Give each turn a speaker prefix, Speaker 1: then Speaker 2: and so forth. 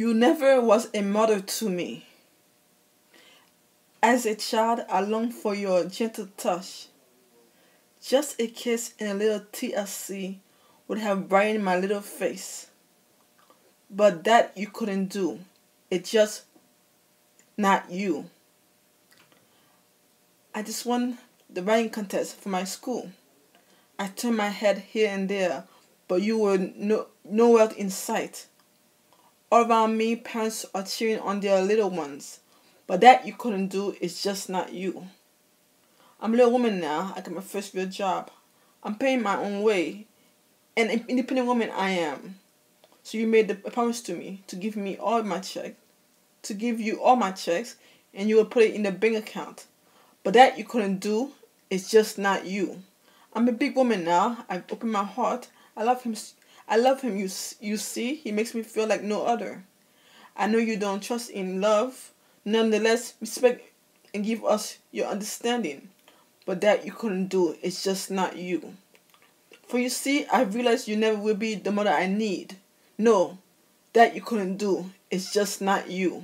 Speaker 1: You never was a mother to me. As a child, I longed for your gentle touch. Just a kiss and a little TLC would have brightened my little face. But that you couldn't do. It just not you. I just won the writing contest for my school. I turned my head here and there, but you were no, nowhere in sight. Around me, parents are cheering on their little ones, but that you couldn't do is just not you. I'm a little woman now. I got my first real job. I'm paying my own way. An independent woman I am. So you made a promise to me to give me all my checks, to give you all my checks, and you will put it in the bank account. But that you couldn't do is just not you. I'm a big woman now. I've opened my heart. I love him I love him, you, you see. He makes me feel like no other. I know you don't trust in love. Nonetheless, respect and give us your understanding. But that you couldn't do. It's just not you. For you see, I realize you never will be the mother I need. No, that you couldn't do. It's just not you.